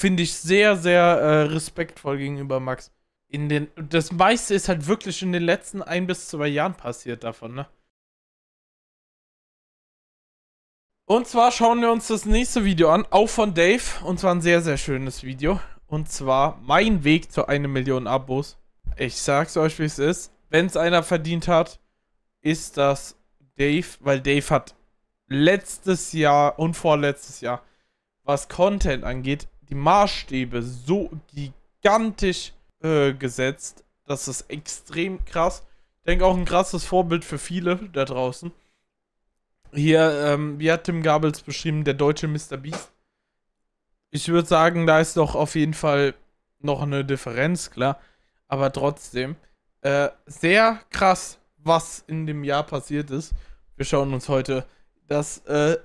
finde ich sehr, sehr äh, respektvoll gegenüber Max. In den, das meiste ist halt wirklich in den letzten ein bis zwei Jahren passiert davon, ne? Und zwar schauen wir uns das nächste Video an, auch von Dave. Und zwar ein sehr, sehr schönes Video. Und zwar mein Weg zu einer Million Abos. Ich sag's euch, wie es ist. Wenn es einer verdient hat, ist das Dave, weil Dave hat letztes Jahr und vorletztes Jahr, was Content angeht, die Maßstäbe so gigantisch äh, gesetzt. Das ist extrem krass. Ich denke auch ein krasses Vorbild für viele da draußen. Hier, ähm, wie hat Tim Gabels beschrieben, der deutsche Mr. Beast. Ich würde sagen, da ist doch auf jeden Fall noch eine Differenz, klar. Aber trotzdem, äh, sehr krass, was in dem Jahr passiert ist. Wir schauen uns heute das äh,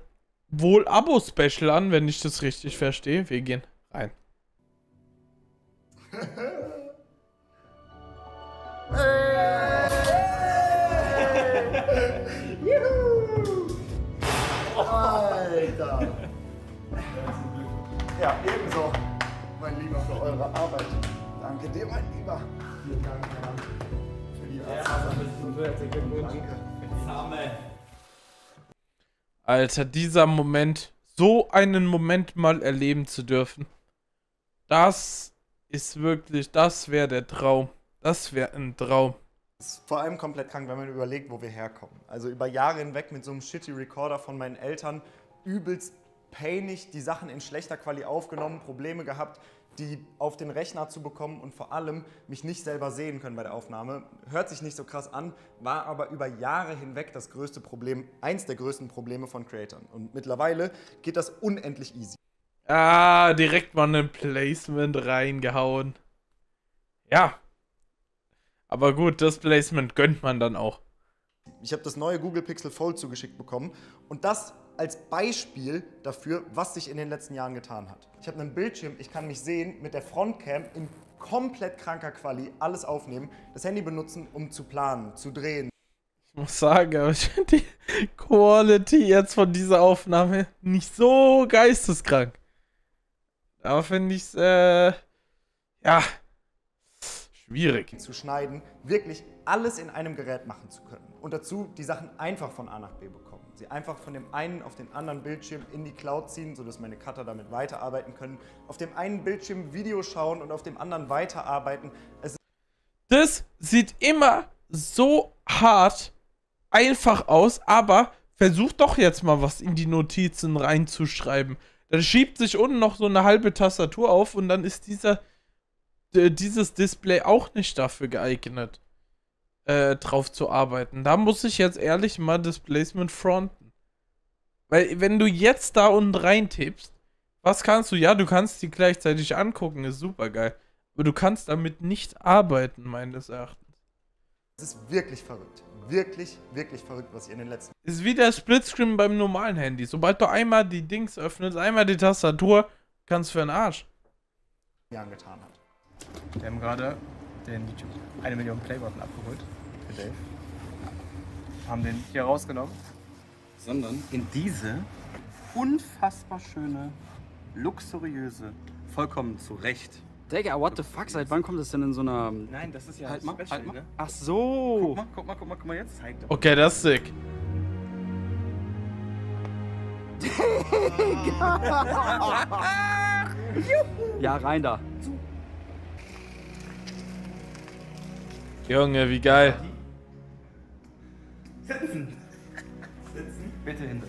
wohl Abo-Special an, wenn ich das richtig verstehe. Wir gehen rein. Alter! Ja, ebenso, mein Lieber, für eure Arbeit. Danke dir, mein Lieber. Vielen Dank, Herr. Für die Arbeit. Danke. Alter, dieser Moment, so einen Moment mal erleben zu dürfen, das ist wirklich, das wäre der Traum. Das wäre ein Traum. ist vor allem komplett krank, wenn man überlegt, wo wir herkommen. Also über Jahre hinweg mit so einem shitty Recorder von meinen Eltern übelst painig die Sachen in schlechter Quali aufgenommen, Probleme gehabt, die auf den Rechner zu bekommen und vor allem mich nicht selber sehen können bei der Aufnahme. Hört sich nicht so krass an, war aber über Jahre hinweg das größte Problem, eins der größten Probleme von Creatern. Und mittlerweile geht das unendlich easy. Ah, direkt mal ein Placement reingehauen. Ja. Aber gut, das Placement gönnt man dann auch. Ich habe das neue Google Pixel Fold zugeschickt bekommen und das als Beispiel dafür, was sich in den letzten Jahren getan hat. Ich habe einen Bildschirm, ich kann mich sehen, mit der Frontcam in komplett kranker Quali alles aufnehmen, das Handy benutzen, um zu planen, zu drehen. Ich muss sagen, aber ich finde die Quality jetzt von dieser Aufnahme nicht so geisteskrank. Da finde ich es, äh, ja, schwierig. zu schneiden, wirklich alles in einem Gerät machen zu können. Und dazu die Sachen einfach von A nach B bekommen. Sie einfach von dem einen auf den anderen Bildschirm in die Cloud ziehen, sodass meine Cutter damit weiterarbeiten können. Auf dem einen Bildschirm Video schauen und auf dem anderen weiterarbeiten. Es Das sieht immer so hart einfach aus, aber versucht doch jetzt mal was in die Notizen reinzuschreiben. Dann schiebt sich unten noch so eine halbe Tastatur auf und dann ist dieser dieses Display auch nicht dafür geeignet, äh, drauf zu arbeiten. Da muss ich jetzt ehrlich mal das Placement fronten. Weil wenn du jetzt da unten rein tippst, was kannst du? Ja, du kannst die gleichzeitig angucken, ist super geil. Aber du kannst damit nicht arbeiten, meines Erachtens. ist wirklich verrückt. Wirklich, wirklich verrückt, was ihr in den letzten Ist wie der Splitscreen beim normalen Handy. Sobald du einmal die Dings öffnest, einmal die Tastatur, kannst für den Arsch. Jahren getan habt. Wir haben gerade den YouTube eine Million Playbutton abgeholt für Dave. Haben den hier rausgenommen, sondern in diese unfassbar schöne, luxuriöse, vollkommen zu Recht. Digga, what the fuck? Seit wann kommt das denn in so einer. Nein, das ist ja Halt mal, Special, halt ne? Ach so. Guck mal, guck mal, guck mal, guck mal jetzt. Zeig doch. Okay, das ist sick. Ja, rein da. Junge, wie geil. Sitzen. Sitzen. Bitte hinter.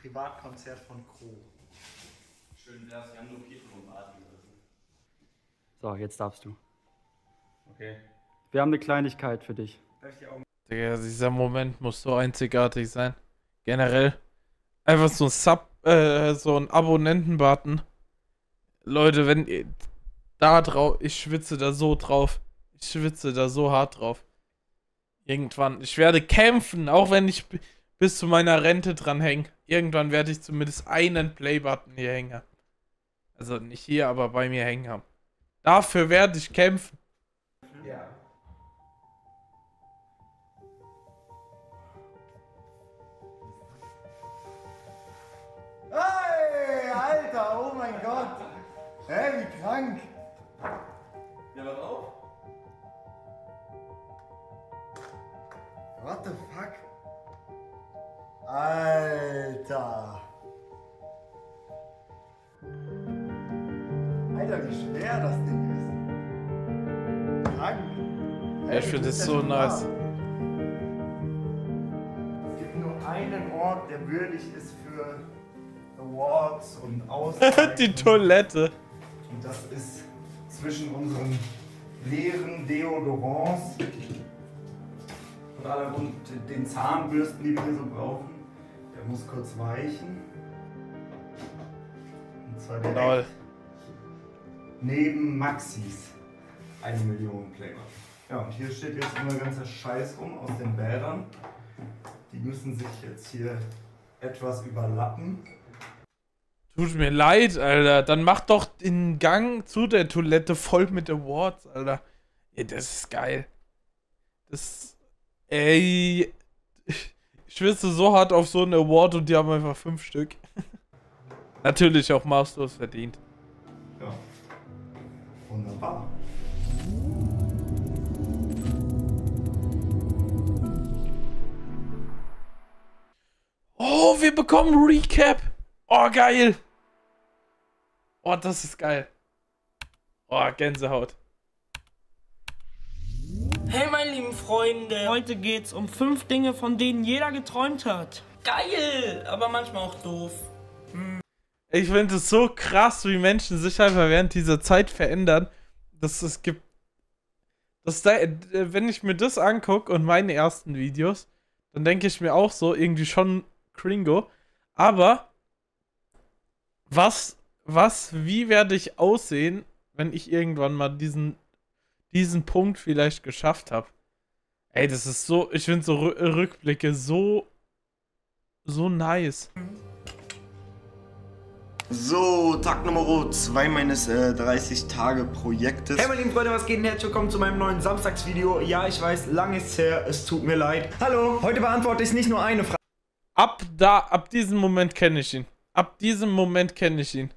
Privatkonzert von Kro. Schön wär's, wir haben nur Pietro und Martin gerissen. So, jetzt darfst du. Okay. Wir haben eine Kleinigkeit für dich. Digga, dieser Moment muss so einzigartig sein. Generell. Einfach so ein Sub, äh, so ein Abonnenten-Button. Leute, wenn ihr da drauf, ich schwitze da so drauf. Ich schwitze da so hart drauf. Irgendwann. Ich werde kämpfen, auch wenn ich bis zu meiner Rente dranhängen. Irgendwann werde ich zumindest einen Playbutton hier hängen. Also nicht hier, aber bei mir hängen haben. Dafür werde ich kämpfen. Ja. Hey, Alter, oh mein Gott. Hä, hey, wie krank. Ja, was auf? What the fuck? Alter. Alter, wie schwer das Ding ist. Krank. Ja, ich finde das so nice. Es gibt nur einen Ort, der würdig ist für Awards und Die Auszeichnungen. Toilette. Und das ist zwischen unseren leeren Deodorants und den Zahnbürsten, die wir hier so brauchen. Muss kurz weichen. Und zwar direkt Lol. neben Maxis. Eine Million Playboy. Ja, und hier steht jetzt immer ganzer Scheiß rum aus den Bädern. Die müssen sich jetzt hier etwas überlappen. Tut mir leid, Alter. Dann mach doch den Gang zu der Toilette voll mit Awards, Alter. Ja, das ist geil. Das. Ey. Ich schwitze so hart auf so einen Award und die haben einfach fünf Stück. Natürlich auch maßlos verdient. Ja. Wunderbar. Oh, wir bekommen Recap. Oh, geil. Oh, das ist geil. Oh, Gänsehaut. Hey meine lieben Freunde, heute geht's um fünf Dinge, von denen jeder geträumt hat. Geil, aber manchmal auch doof. Ich finde es so krass, wie Menschen sich einfach während dieser Zeit verändern, dass es gibt. Dass da, äh, wenn ich mir das angucke und meine ersten Videos, dann denke ich mir auch so, irgendwie schon Kringo. Aber was, was, wie werde ich aussehen, wenn ich irgendwann mal diesen, diesen Punkt vielleicht geschafft habe? Ey, das ist so, ich finde so Rü- Rückblicke so, so nice. So, Tag Nummer 2 meines äh, 30-Tage-Projektes. Hey meine lieben Freunde, was geht denn? Herzlich willkommen zu meinem neuen Samstagsvideo. Ja, ich weiß, lang ist's her, es tut mir leid. Hallo, heute beantworte ich nicht nur eine Ab da, ab diesem Moment kenne ich ihn. Ab diesem Moment kenne ich ihn.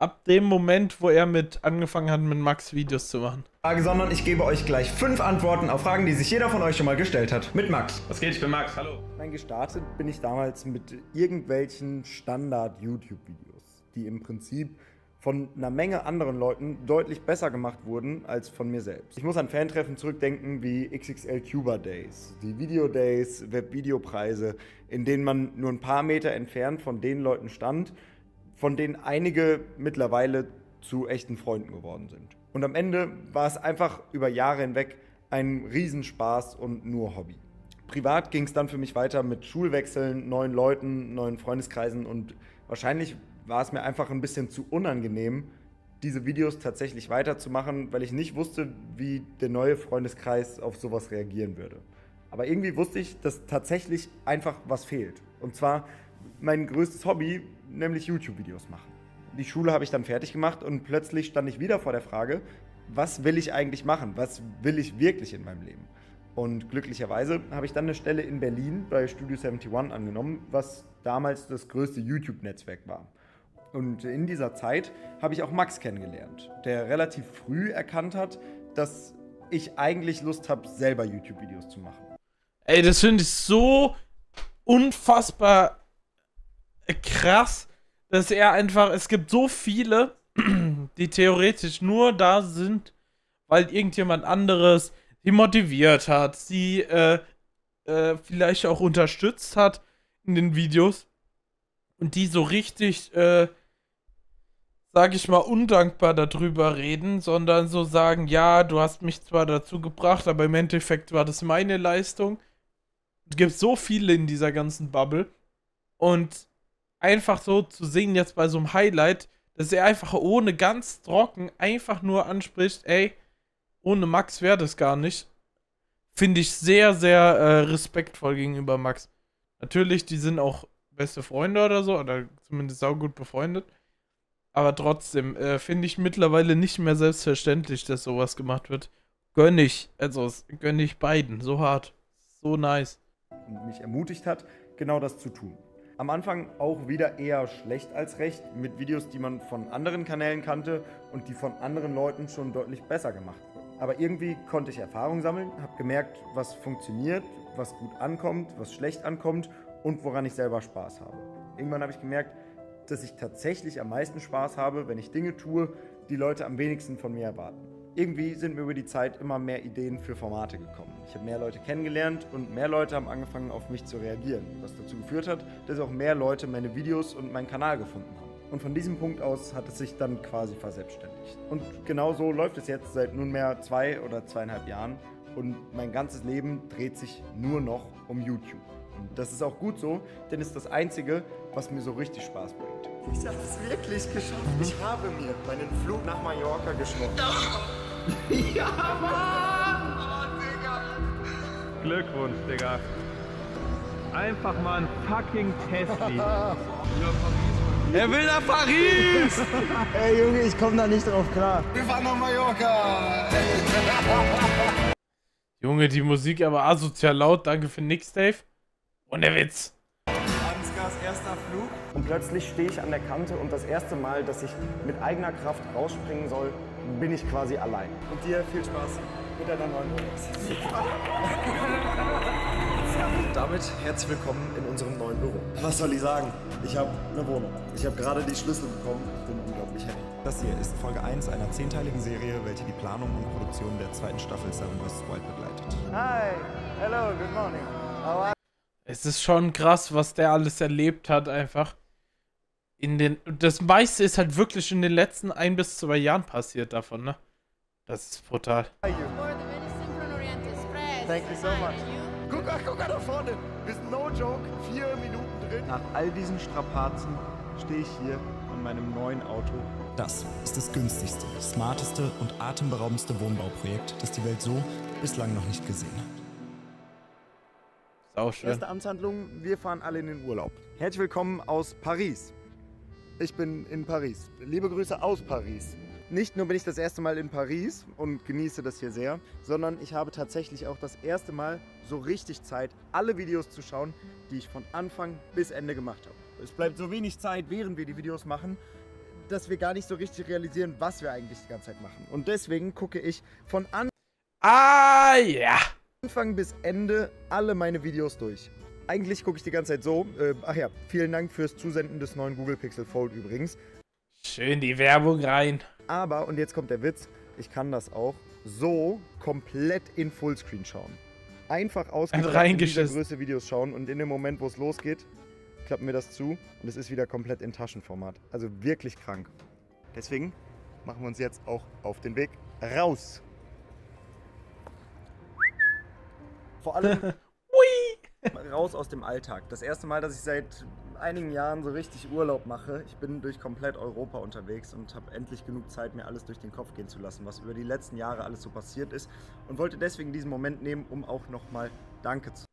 Ab dem Moment, wo er mit angefangen hat, mit Max Videos zu machen. Frage, sondern ich gebe euch gleich fünf Antworten auf Fragen, die sich jeder von euch schon mal gestellt hat. Mit Max. Was geht? Ich bin Max, hallo. Nein, gestartet bin ich damals mit irgendwelchen Standard-YouTube-Videos, die im Prinzip von einer Menge anderen Leuten deutlich besser gemacht wurden als von mir selbst. Ich muss an Fantreffen zurückdenken wie XXL Cuba Days, die Video Days, Webvideopreise, in denen man nur ein paar Meter entfernt von den Leuten stand, von denen einige mittlerweile zu echten Freunden geworden sind. Und am Ende war es einfach über Jahre hinweg ein Riesenspaß und nur Hobby. Privat ging es dann für mich weiter mit Schulwechseln, neuen Leuten, neuen Freundeskreisen und wahrscheinlich war es mir einfach ein bisschen zu unangenehm, diese Videos tatsächlich weiterzumachen, weil ich nicht wusste, wie der neue Freundeskreis auf sowas reagieren würde. Aber irgendwie wusste ich, dass tatsächlich einfach was fehlt. Und zwar mein größtes Hobby, nämlich YouTube-Videos machen. Die Schule habe ich dann fertig gemacht und plötzlich stand ich wieder vor der Frage, was will ich eigentlich machen? Was will ich wirklich in meinem Leben? Und glücklicherweise habe ich dann eine Stelle in Berlin bei Studio 71 angenommen, was damals das größte YouTube-Netzwerk war. Und in dieser Zeit habe ich auch Max kennengelernt, der relativ früh erkannt hat, dass ich eigentlich Lust habe, selber YouTube-Videos zu machen. Ey, das finde ich so unfassbar krass, dass er einfach, es gibt so viele, die theoretisch nur da sind, weil irgendjemand anderes sie motiviert hat, sie äh, äh, vielleicht auch unterstützt hat in den Videos und die so richtig, äh, sag ich mal, undankbar darüber reden, sondern so sagen, ja, du hast mich zwar dazu gebracht, aber im Endeffekt war das meine Leistung. Es gibt so viele in dieser ganzen Bubble und einfach so zu sehen jetzt bei so einem Highlight, dass er einfach ohne ganz trocken einfach nur anspricht, ey, ohne Max wäre das gar nicht. Finde ich sehr, sehr äh, respektvoll gegenüber Max. Natürlich, die sind auch beste Freunde oder so, oder zumindest saugut befreundet. Aber trotzdem äh, finde ich mittlerweile nicht mehr selbstverständlich, dass sowas gemacht wird. Gönn ich, also gönn ich beiden, so hart, so nice. und mich ermutigt hat, genau das zu tun. Am Anfang auch wieder eher schlecht als recht, mit Videos, die man von anderen Kanälen kannte und die von anderen Leuten schon deutlich besser gemacht wurden. Aber irgendwie konnte ich Erfahrung sammeln, habe gemerkt, was funktioniert, was gut ankommt, was schlecht ankommt und woran ich selber Spaß habe. Irgendwann habe ich gemerkt, dass ich tatsächlich am meisten Spaß habe, wenn ich Dinge tue, die Leute am wenigsten von mir erwarten. Irgendwie sind mir über die Zeit immer mehr Ideen für Formate gekommen. Ich habe mehr Leute kennengelernt und mehr Leute haben angefangen auf mich zu reagieren, was dazu geführt hat, dass auch mehr Leute meine Videos und meinen Kanal gefunden haben. Und von diesem Punkt aus hat es sich dann quasi verselbstständigt. Und genau so läuft es jetzt seit nunmehr zwei oder zweieinhalb Jahren. Und mein ganzes Leben dreht sich nur noch um YouTube. Und das ist auch gut so, denn es ist das Einzige, was mir so richtig Spaß bringt. Ich habe es wirklich geschafft. Ich habe mir meinen Flug nach Mallorca geschnappt. Glückwunsch, Digga. Einfach mal ein fucking Tesli. er will nach Paris! Ey Junge, ich komme da nicht drauf klar. Wir fahren nach Mallorca! Junge, die Musik aber asozial laut. Danke für nix, Dave. Und der Witz. Ansgars erster Flug. Und plötzlich stehe ich an der Kante und das erste Mal, dass ich mit eigener Kraft rausspringen soll, bin ich quasi allein. Und dir viel Spaß mit deiner neuen Wohnung. Damit herzlich willkommen in unserem neuen Büro. Was soll ich sagen? Ich habe eine Wohnung. Ich habe gerade die Schlüssel bekommen. Ich bin unglaublich happy. Das hier ist Folge 1 einer zehnteiligen Serie, welche die Planung und Produktion der zweiten Staffel Seven vs. Wild begleitet. Hi, hello, good morning. How are Es ist schon krass, was der alles erlebt hat, einfach. In den. Das meiste ist halt wirklich in den letzten ein bis zwei Jahren passiert davon, ne? Das ist brutal. Thank you so much. Guck mal, guck mal da vorne. Wir sind no joke, vier Minuten drin. Nach all diesen Strapazen stehe ich hier an meinem neuen Auto. Das ist das günstigste, smarteste und atemberaubendste Wohnbauprojekt, das die Welt so bislang noch nicht gesehen hat. Sau schön. Erste Amtshandlung, wir fahren alle in den Urlaub. Herzlich willkommen aus Paris. Ich bin in Paris. Liebe Grüße aus Paris. Nicht nur bin ich das erste Mal in Paris und genieße das hier sehr, sondern ich habe tatsächlich auch das erste Mal so richtig Zeit, alle Videos zu schauen, die ich von Anfang bis Ende gemacht habe. Es bleibt so wenig Zeit, während wir die Videos machen, dass wir gar nicht so richtig realisieren, was wir eigentlich die ganze Zeit machen. Und deswegen gucke ich von Ah, ja. Anfang bis Ende alle meine Videos durch. Eigentlich gucke ich die ganze Zeit so. Äh, ach ja, vielen Dank fürs Zusenden des neuen Google Pixel Fold übrigens. Schön die Werbung rein. Aber, und jetzt kommt der Witz, ich kann das auch so komplett in Fullscreen schauen. Einfach ausgeklappt in. Größe Videos schauen und in dem Moment, wo es losgeht, klappen wir das zu und es ist wieder komplett in Taschenformat. Also wirklich krank. Deswegen machen wir uns jetzt auch auf den Weg raus. Vor allem raus aus dem Alltag. Das erste Mal, dass ich seit einigen Jahren so richtig Urlaub mache. Ich bin durch komplett Europa unterwegs und habe endlich genug Zeit, mir alles durch den Kopf gehen zu lassen, was über die letzten Jahre alles so passiert ist. Und wollte deswegen diesen Moment nehmen, um auch nochmal Danke zu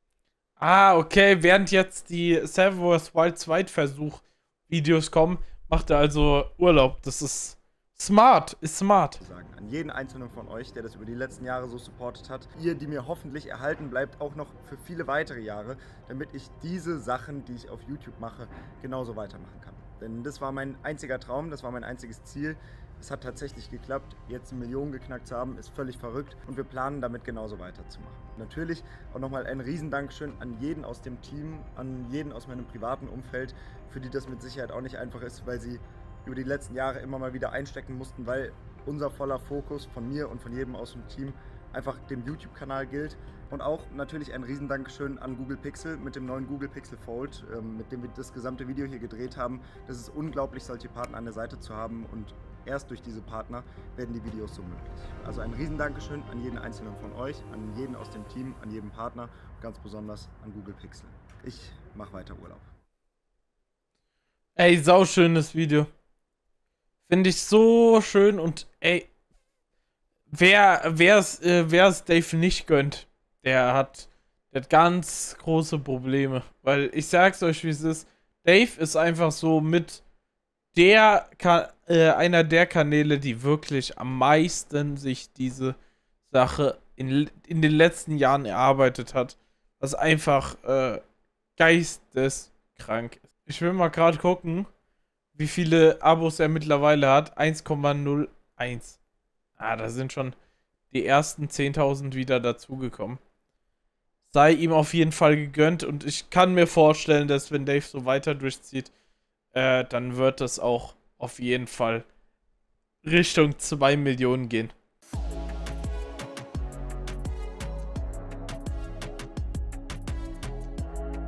Ah, okay. Während jetzt die Seven vs. Wild Zweitversuch Videos kommen, macht er also Urlaub. Das ist smart. Ist smart. An jeden einzelnen von euch, der das über die letzten Jahre so supportet hat. Ihr, die mir hoffentlich erhalten bleibt, auch noch für viele weitere Jahre, damit ich diese Sachen, die ich auf YouTube mache, genauso weitermachen kann. Denn das war mein einziger Traum, das war mein einziges Ziel. Es hat tatsächlich geklappt. Jetzt eine Million geknackt zu haben, ist völlig verrückt und wir planen damit genauso weiterzumachen. Natürlich auch nochmal ein Riesendankeschön an jeden aus dem Team, an jeden aus meinem privaten Umfeld, für die das mit Sicherheit auch nicht einfach ist, weil sie über die letzten Jahre immer mal wieder einstecken mussten, weil unser voller Fokus von mir und von jedem aus dem Team einfach dem YouTube-Kanal gilt. Und auch natürlich ein Riesendankeschön an Google Pixel mit dem neuen Google Pixel Fold, ähm, mit dem wir das gesamte Video hier gedreht haben. Das ist unglaublich, solche Partner an der Seite zu haben und erst durch diese Partner werden die Videos so möglich. Also ein Riesendankeschön an jeden einzelnen von euch, an jeden aus dem Team, an jeden Partner ganz besonders an Google Pixel. Ich mache weiter Urlaub. Ey, sauschönes Video. Finde ich so schön und ey, wer es äh, Dave nicht gönnt, der hat, der hat ganz große Probleme. Weil ich sag's euch, wie es ist. Dave ist einfach so mit der, Ka äh, einer der Kanäle, die wirklich am meisten sich diese Sache in, in den letzten Jahren erarbeitet hat. Was einfach äh, geisteskrank ist. Ich will mal gerade gucken, wie viele Abos er mittlerweile hat. 1,01. Ah, da sind schon die ersten 10.000 wieder dazugekommen. Sei ihm auf jeden Fall gegönnt und ich kann mir vorstellen, dass wenn Dave so weiter durchzieht, äh, dann wird das auch auf jeden Fall Richtung 2 Millionen gehen.